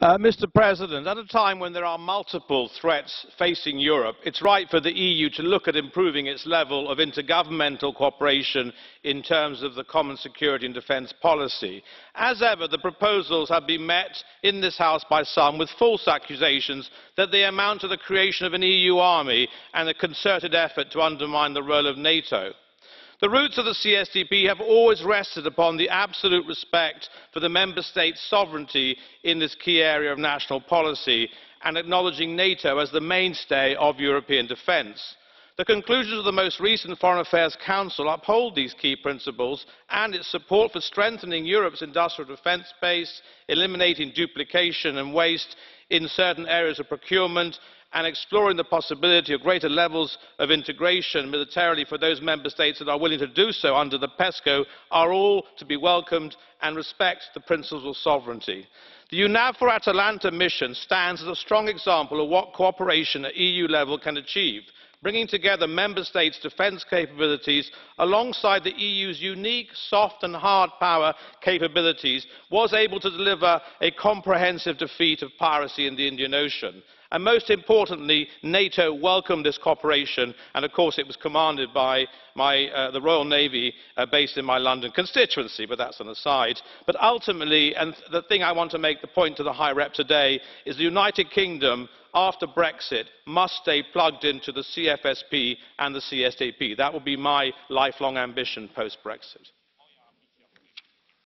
Uh, Mr. President, at a time when there are multiple threats facing Europe, it's right for the EU to look at improving its level of intergovernmental cooperation in terms of the common security and defence policy. As ever, the proposals have been met in this House by some with false accusations that they amount to the creation of an EU army and a concerted effort to undermine the role of NATO. The roots of the CSDP have always rested upon the absolute respect for the member states' sovereignty in this key area of national policy and acknowledging NATO as the mainstay of European defence. The conclusions of the most recent Foreign Affairs Council uphold these key principles and its support for strengthening Europe's industrial defence base, eliminating duplication and waste in certain areas of procurement and exploring the possibility of greater levels of integration militarily for those member states that are willing to do so under the pesco are all to be welcomed and respect the principles of sovereignty. the eunavfor atalanta mission stands as a strong example of what cooperation at eu level can achieve bringing together member states' defence capabilities alongside the eu's unique soft and hard power capabilities was able to deliver a comprehensive defeat of piracy in the indian ocean and most importantly nato welcomed this cooperation and of course it was commanded by uh, the royal navy uh, based in my london constituency but that's an aside. but ultimately and the thing i want to make the point to the high rep today is the united kingdom after brexit must stay plugged into the cfsp and the csdp. that will be my lifelong ambition post brexit.